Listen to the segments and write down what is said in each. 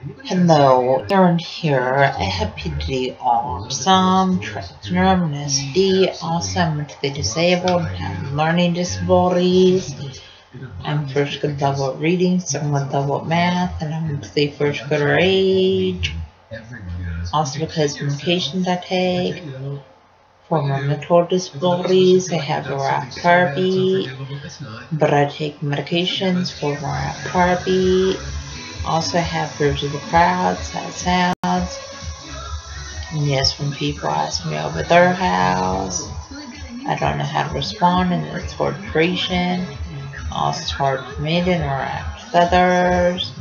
Hello, Aaron here. Happy to be awesome, transformity, awesome to the disabled, have learning disabilities. I'm first good level reading, second good level math, and I'm the first grader age. Also because medications I take. For my mental disabilities, I have a but I take medications for my heartbeat. Also have Bridge of the Crowds, that sounds. Yes, when people ask me over their house, I don't know how to respond and it's hard creation. Also hard for me to interact with others.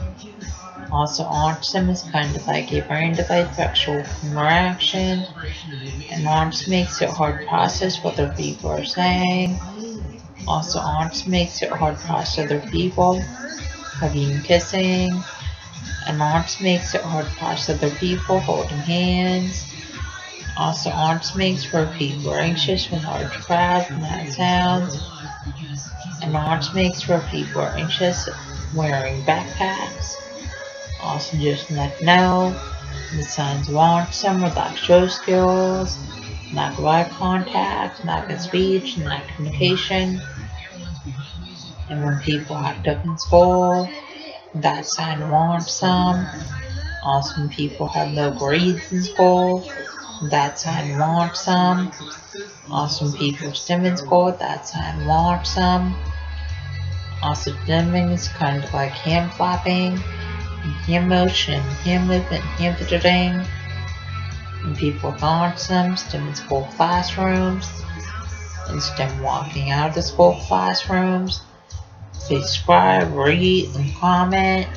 Also autism is kind of like a brain device sexual interaction. And autism makes it hard to process what other people are saying. Also autism makes it hard to process other people. Hugging kissing and arms makes it hard to pass other people holding hands. Also, arms makes for people anxious when large crowds and that sounds. And arms makes for people anxious wearing backpacks. Also, just let know the signs of autism lack show skills, lack of eye contact, lack of speech, and lack of communication. And when people up in school, that sign wants some. Awesome people have no grades in school. That sign wants some. Awesome people stim in school. That sign wants some. Also, stimming is kind of like hand flapping, hand motion, hand movement, hand fidgeting. And people with some stim in school classrooms, and stim walking out of the school classrooms subscribe, read, and comment.